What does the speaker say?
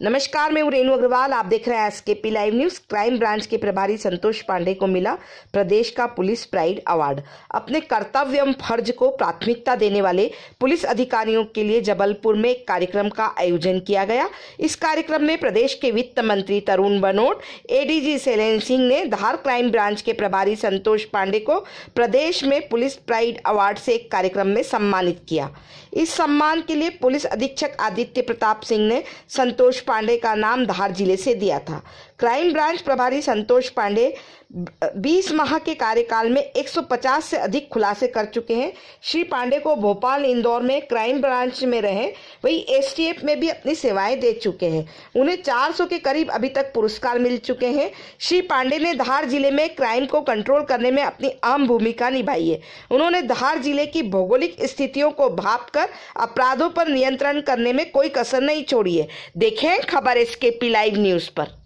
नमस्कार, मैं रेणु अग्रवाल। आप देख रहे हैं SKP live news crime branch के प्रभारी संतोष पांडे को मिला प्रदेश का पुलिस प्राइड अवार्ड। अपने कर्तव्य फ़र्ज़ को प्राथमिकता देने वाले पुलिस अधिकारियों के लिए जबलपुर में एक कार्यक्रम का आयोजन किया गया। इस कार्यक्रम में प्रदेश के वित्त मंत्री तरुण बनोट एडीजी शैलेन सिंह ने धार क्राइम ब्रांच के प्रभारी संतोष पांडे को प्रदेश में पुलिस प्राइड अवार्ड से एक कार्यक्रम में सम्मानित किया। इस सम्मान के लिए पुलिस अधीक्षक आदित्य प्रताप सिंह ने संतोष पांडे का नाम धार ज़िले से दिया था। क्राइम ब्रांच प्रभारी संतोष पांडे 20 माह के कार्यकाल में 150 से अधिक खुलासे कर चुके हैं। श्री पांडे को भोपाल, इंदौर में क्राइम ब्रांच में रहे, वही एसटीएफ में भी अपनी सेवाएँ दे चुके हैं। उन्हें 400 के करीब अभी तक पुरस्कार मिल चुके हैं। श्री पांडे ने धार ज़िले में क्राइम को कंट्रोल करने में अपनी अहम भूमिका निभाई है। उन्होंने धार ज़िले की भौगोलिक स्थितियों को भाप कर अपराधों पर नियंत्रण करने में कोई कसर नहीं छोड़ी है देखें खबर एस लाइव न्यूज़ पर।